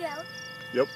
go. Yep.